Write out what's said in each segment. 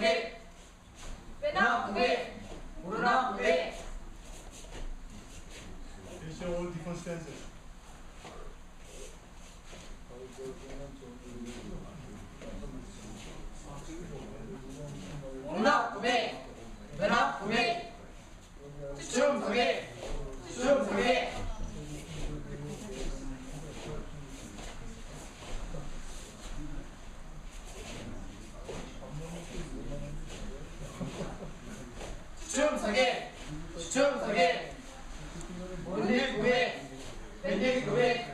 그게 왜나 그게 우르나 그게 It's your old different stances. 수중 소개 온리 구매 밴디 구매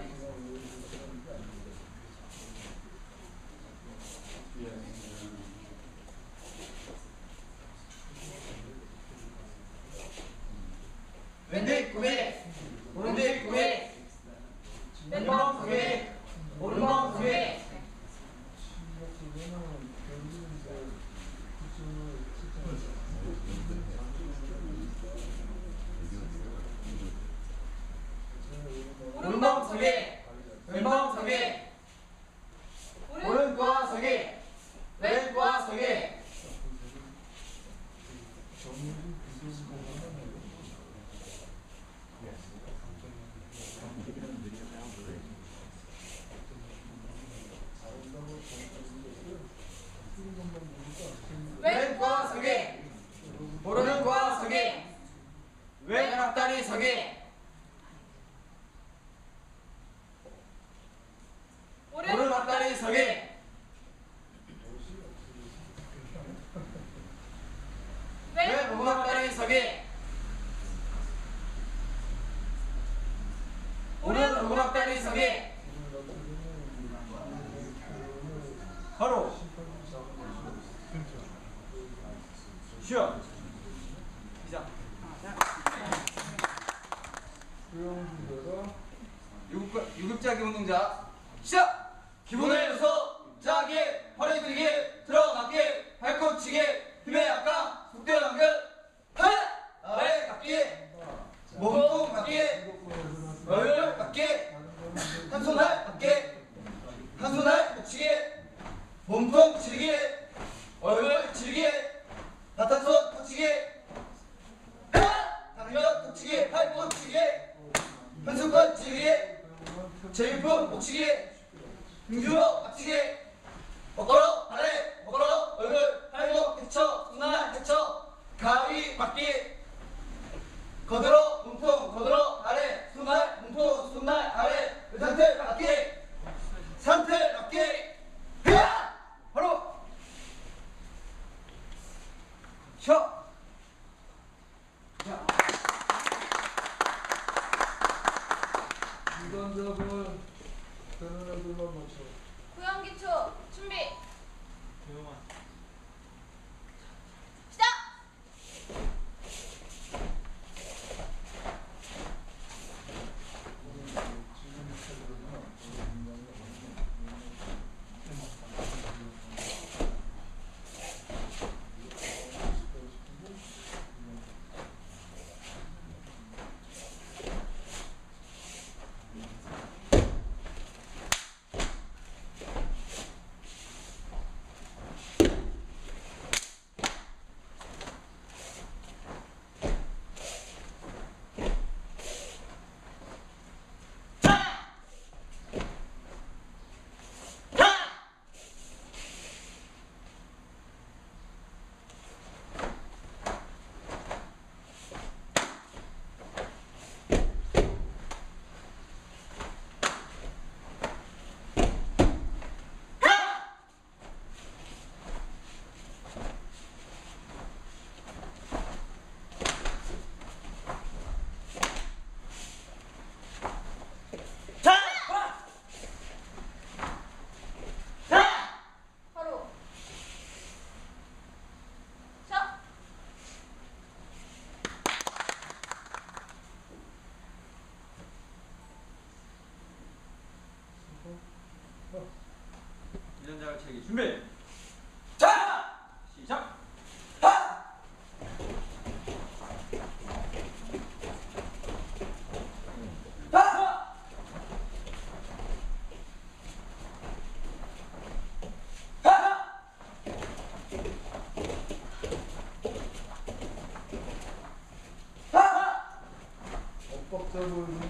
앞다리 서게 바로 쉬어. 시작 유급, 유급자 기본 동작 시작! 기본을 해서 자기 허리 들게 들어가게 발꿈 치게 힘의 약간 속도의 간격 하! 아래 갖게 몸통 갖게 얼굴 갖게 한 손을 갖게 한 손을 붙이게 몸통 지르게 얼굴 지르게 바탕손 터치게 당겨 터치게 팔꿈 치게 현수권 치게 제일품 붙이게 등주로 받치게 먹걸어 아래 먹걸어 얼굴 팔목 해쳐 손날 해쳐 가위 받기 거들어 몸통 거들어 아래 손날 몸통 손날 아래 그 상태 받기 상태 받기 흐야 바로 쉬어 자. 이관잡은 되는 애들만 맞춰. 구연기초 준비 조용한. 시작 바로 자 이전자를 채기 준비 자 시작 하! 하! 하! 엇